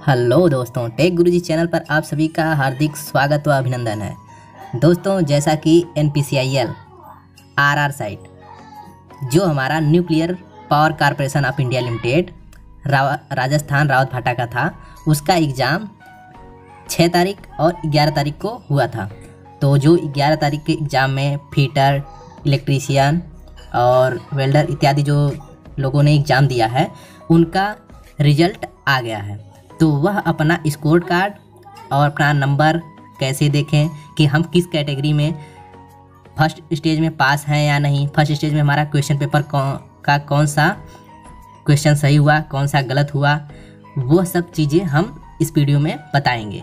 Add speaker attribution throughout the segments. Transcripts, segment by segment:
Speaker 1: Hello दोस्तों, take Guruji channel पर आप सभी का हार्दिक स्वागत व अभिनंदन है। दोस्तों, जैसा कि N P C I L R R site, जो हमारा nuclear power corporation of India limited Rajasthan Rawatbhata का था, उसका एग्ज़ाम छः तारीख और ग्यारह तारीख को हुआ था। तो जो ग्यारह तारीख के एग्ज़ाम में फीटर, इलेक्ट्रीशियन और वेल्डर इत्यादि जो लोगों ने एग्ज़ाम दिया है, उनका रिज़ल्ट आ गया है। तो वह अपना स्कोर कार्ड और अपना नंबर कैसे देखें कि हम किस कैटेगरी में फ़र्स्ट स्टेज में पास हैं या नहीं? फ़र्स्ट स्टेज में हमारा क्वेश्चन पेपर कौन का कौन सा क्वेश्चन सही हुआ कौन सा गलत हुआ, वो सब चीज़ें हम इस वीडियो में बताएँगे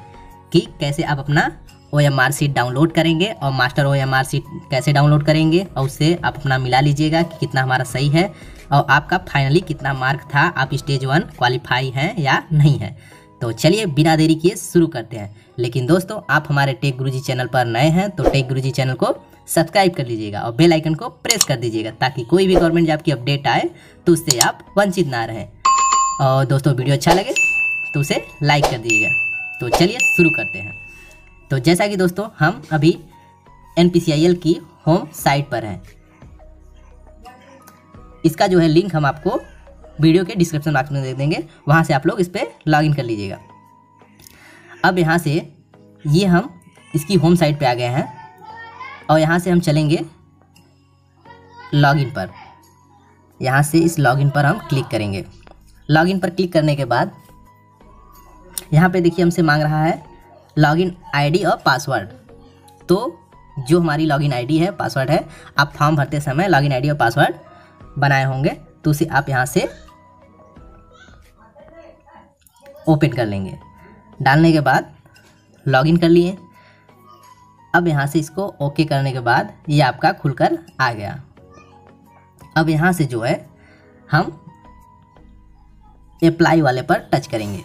Speaker 1: कि कैसे आप अपना O M R sheet download करेंगे और master O M R sheet कैसे डाउनलोड करेंगे और उससे आप अपना मिला लीजिएगा कि कितना हमारा सही है। और आपका फाइनली कितना मार्क था? आप स्टेज वन क्वालिफाई हैं या नहीं है? तो चलिए बिना देरी किए शुरू करते हैं। लेकिन दोस्तों, आप हमारे टेक गुरुजी चैनल पर नए हैं तो टेक गुरुजी चैनल को सब्सक्राइब कर लीजिएगा और बेल आइकन को प्रेस कर दीजिएगा ताकि कोई भी गवर्नमेंट जॉब की अपडेट आए तो उससे आप वंचित ना रहें। और दोस्तों वीडियो अच्छा लगे तो उसे लाइक कर दीजिएगा। तो चलिए शुरू करते हैं। तो जैसा कि दोस्तों, हम अभी एनपीसीआईएल की होम साइट पर हैं। इसका जो है लिंक हम आपको वीडियो के डिस्क्रिप्शन बॉक्स में दे देंगे। वहाँ से आप लोग इस पर लॉगिन कर लीजिएगा। अब यहाँ से ये हम इसकी होम साइट पे आ गए हैं और यहाँ से हम चलेंगे लॉगिन पर। यहाँ से इस लॉगिन पर हम क्लिक करेंगे। लॉगिन पर क्लिक करने के बाद यहाँ पे देखिए हमसे मांग रहा है लॉगिन आईडी और पासवर्ड तो जो हमारी लॉगिन आईडी है पासवर्ड है, आप फॉर्म भरते समय लॉगिन आईडी और पासवर्ड बनाए होंगे तो उसे आप यहाँ से ओपन कर लेंगे। डालने के बाद लॉगिन कर लिए। अब यहाँ से इसको ओके करने के बाद ये आपका खुलकर आ गया। अब यहाँ से जो है, हम अप्लाई वाले पर टच करेंगे।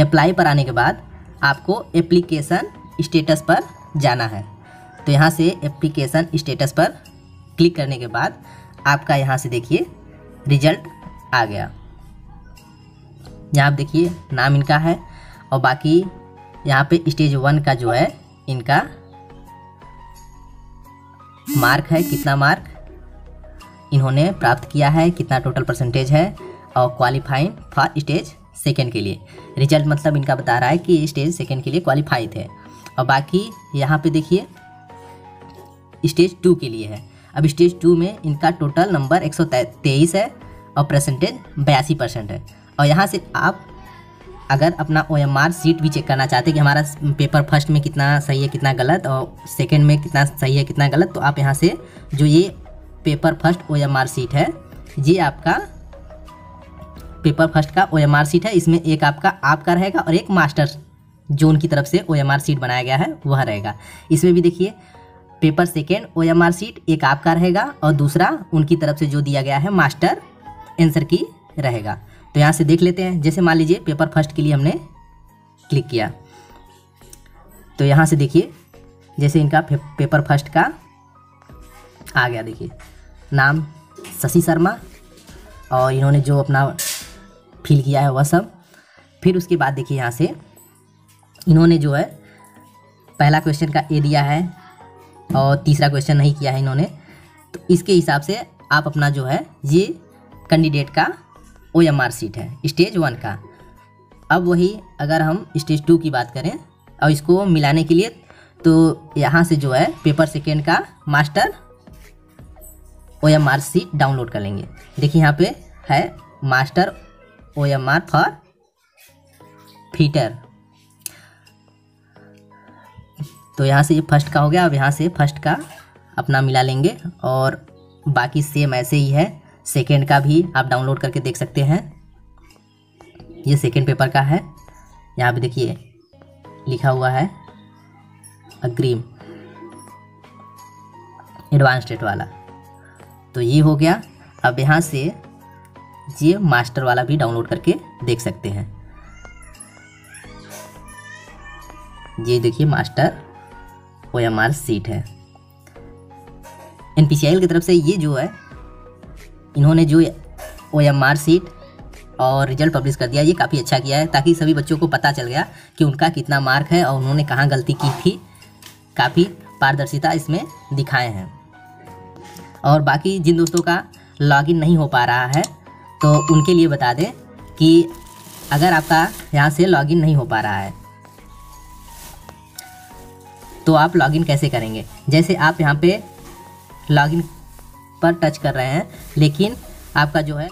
Speaker 1: अप्लाई पर आने के बाद आपको एप्लीकेशन स्टेटस पर जाना है। तो यहाँ से एप्लीकेशन स्टेटस पर क्लिक करने के बाद आपका यहाँ से देखिए रिज़ल्ट आ गया। यहाँ आप देखिए, नाम इनका है और बाकी यहाँ पे स्टेज वन का जो है, इनका मार्क है। कितना मार्क इन्होंने प्राप्त किया है, कितना टोटल परसेंटेज है और क्वालिफाइंग फॉर स्टेज सेकेंड के लिए। रिज़ल्ट मतलब इनका बता रहा है कि स्टेज सेकेंड के लिए क्वालिफाई थे। और बाकी यहाँ पे देखिए स्टेज टू के लिए है। अब स्टेज टू में इनका टोटल नंबर एक सौ तेईस है और परसेंटेज बयासी परसेंट है। और यहाँ से आप अगर अपना ओ एम आर सीट भी चेक करना चाहते हैं कि हमारा पेपर फ़र्स्ट में कितना सही है, कितना गलत और सेकेंड में कितना सही है, कितना गलत तो आप यहाँ से जो ये paper first O M R sheet है, ये आपका पेपर फ़र्स्ट का ओ एम आर सीट है। इसमें एक आपका आपका रहेगा और एक मास्टर जोन की तरफ़ से ओ एम आर सीट बनाया गया है, वह रहेगा। इसमें भी देखिए paper second O M R sheet एक आपका रहेगा और दूसरा उनकी तरफ़ से जो दिया गया है मास्टर आंसर की रहेगा। तो यहाँ से देख लेते हैं। जैसे मान लीजिए पेपर फ़र्स्ट के लिए हमने क्लिक किया। तो यहाँ से देखिए, जैसे इनका पेपर फ़र्स्ट का आ गया देखिए। नाम शशि शर्मा और इन्होंने जो अपना फिल किया है वह सब। फिर उसके बाद देखिए यहाँ से इन्होंने जो है, पहला क्वेश्चन का ए दिया है। और तीसरा क्वेश्चन नहीं किया है इन्होंने। तो इसके हिसाब से आप अपना जो है, ये कैंडिडेट का ओ एम आर सीट है स्टेज वन का। अब वही अगर हम स्टेज टू की बात करें, और इसको मिलाने के लिए तो यहाँ से जो है पेपर सेकेंड का master O M R sheet download कर लेंगे। देखिए यहाँ पे है master O M R for fitter तो यहाँ से ये फ़र्स्ट का हो गया, अब यहाँ से फ़र्स्ट का अपना मिला लेंगे और बाकी सेम ऐसे ही है। सेकेंड का भी आप डाउनलोड करके देख सकते हैं। ये सेकेंड पेपर का है। यहाँ पे देखिए, लिखा हुआ है अग्रीम एडवांस डेट वाला। तो ये हो गया। अब यहाँ से ये मास्टर वाला भी डाउनलोड करके देख सकते हैं। ये देखिए master O M R sheet है। एन पी की तरफ़ से ये जो है, इन्होंने जो ओ एम आर सीट और रिज़ल्ट पब्लिश कर दिया, ये काफ़ी अच्छा किया है, ताकि सभी बच्चों को पता चल गया कि उनका कितना मार्क है और उन्होंने कहाँ गलती की थी। काफ़ी पारदर्शिता इसमें दिखाए हैं। और बाकी जिन दोस्तों का लॉगिन नहीं हो पा रहा है तो उनके लिए बता दें कि अगर आपका यहाँ से लॉगिन नहीं हो पा रहा है तो आप लॉगिन कैसे करेंगे? जैसे आप यहाँ पे लॉगिन पर टच कर रहे हैं, लेकिन आपका जो है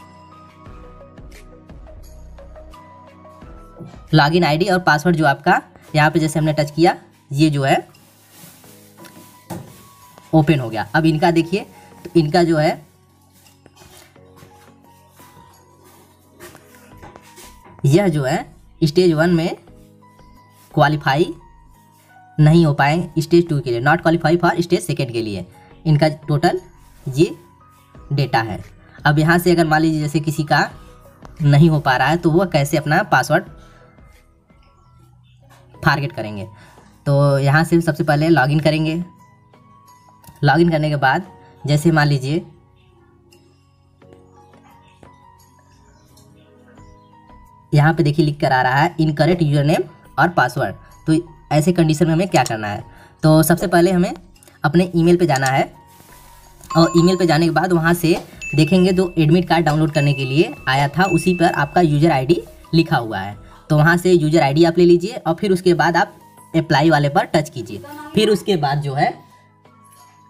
Speaker 1: लॉगिन आईडी और पासवर्ड जो आपका यहाँ पे जैसे हमने टच किया, ये जो है ओपन हो गया। अब इनका देखिए तो इनका जो है यह जो है स्टेज वन में क्वालिफाई नहीं हो पाए स्टेज टू के लिए not qualify for stage second के लिए। इनका टोटल ये डेटा है। अब यहाँ से अगर मान लीजिए जैसे किसी का नहीं हो पा रहा है तो वह कैसे अपना पासवर्ड टारगेट करेंगे? तो यहाँ से सबसे पहले लॉगिन करेंगे। लॉगिन करने के बाद जैसे मान लीजिए, यहाँ पे देखिए लिख कर आ रहा है इनकरेक्ट यूज़र नेम और पासवर्ड तो ऐसे कंडीशन में हमें क्या करना है? तो सबसे पहले हमें अपने ईमेल पे जाना है और ईमेल पे जाने के बाद वहाँ से देखेंगे जो एडमिट कार्ड डाउनलोड करने के लिए आया था, उसी पर आपका यूज़र आईडी लिखा हुआ है। तो वहाँ से यूज़र आईडी आप ले लीजिए और फिर उसके बाद आप अप्लाई वाले पर टच कीजिए। फिर उसके बाद जो है,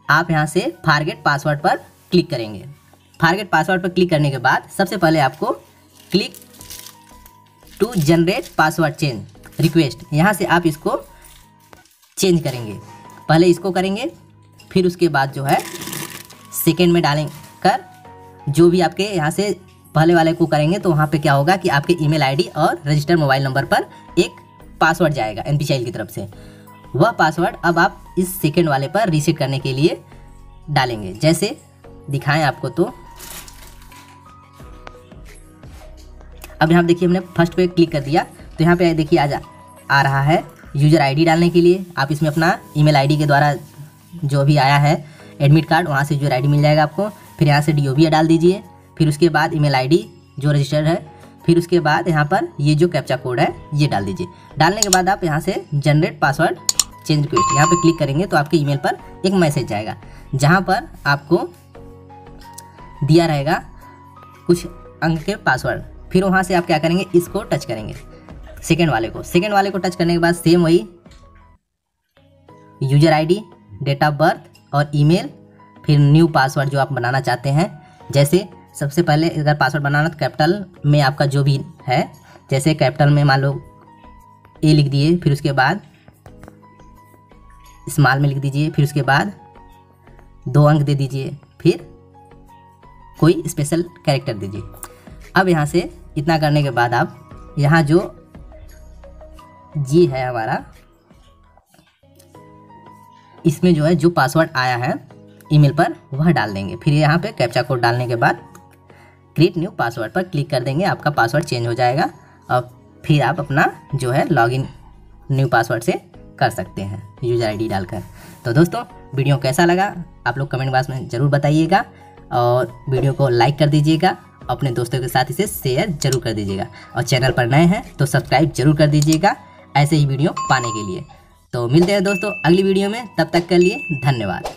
Speaker 1: आप यहाँ से फारगेट पासवर्ड पर क्लिक करेंगे। फारगेट पासवर्ड पर क्लिक करने के बाद सबसे पहले आपको click to generate password change request यहाँ से आप इसको चेंज करेंगे। पहले इसको करेंगे, फिर उसके बाद जो है सेकेंड में डालें कर जो भी आपके यहाँ से पहले वाले को करेंगे तो वहाँ पे क्या होगा कि आपके ईमेल आईडी और रजिस्टर मोबाइल नंबर पर एक पासवर्ड जाएगा एन की तरफ़ से। वह पासवर्ड अब आप इस सेकेंड वाले पर रीसेट करने के लिए डालेंगे। जैसे दिखाएँ आपको तो। अब यहाँ देखिए हमने फ़र्स्ट पे क्लिक कर दिया। तो यहाँ पे देखिए आ आ रहा है यूज़र आईडी डालने के लिए। आप इसमें अपना ईमेल आईडी के द्वारा जो भी आया है एडमिट कार्ड वहाँ से यूज़र आईडी मिल जाएगा आपको। फिर यहाँ से डी डाल दीजिए। फिर उसके बाद ईमेल आईडी जो रजिस्टर्ड है, फिर उसके बाद यहाँ पर ये जो कैप्चा कोड है, ये डाल दीजिए। डालने के बाद आप यहाँ से जनरेट पासवर्ड चेंज रिक्वेस्ट यहाँ पर क्लिक करेंगे तो आपके ईमेल पर एक मैसेज जाएगा, जहाँ पर आपको दिया रहेगा कुछ अंक के पासवर्ड फिर वहाँ से आप क्या करेंगे, इसको टच करेंगे। सेकेंड वाले को। सेकेंड वाले को टच करने के बाद सेम वही user ID date of birth और ईमेल फिर न्यू पासवर्ड जो आप बनाना चाहते हैं। जैसे सबसे पहले अगर पासवर्ड बनाना तो कैपिटल में आपका जो भी है, जैसे कैपिटल में मान लो ए लिख दिए, फिर उसके बाद स्मॉल में लिख दीजिए, फिर उसके बाद दो अंक दे दीजिए, फिर कोई स्पेशल कैरेक्टर दीजिए। अब यहाँ से इतना करने के बाद आप यहाँ जो जी है हमारा। इसमें जो है, जो पासवर्ड आया है ईमेल पर वह डाल देंगे। फिर यहाँ पे कैप्चा कोड डालने के बाद क्रिएट न्यू पासवर्ड पर क्लिक कर देंगे, आपका पासवर्ड चेंज हो जाएगा। और फिर आप अपना जो है लॉगिन न्यू पासवर्ड से कर सकते हैं यूज़र आईडी डालकर। तो दोस्तों, वीडियो कैसा लगा? आप लोग कमेंट बॉक्स में ज़रूर बताइएगा और वीडियो को लाइक कर दीजिएगा, अपने दोस्तों के साथ इसे शेयर ज़रूर कर दीजिएगा। और चैनल पर नए हैं तो सब्सक्राइब ज़रूर कर दीजिएगा। ऐसे ही वीडियो पाने के लिए। तो मिलते हैं दोस्तों अगली वीडियो में, तब तक के लिए धन्यवाद।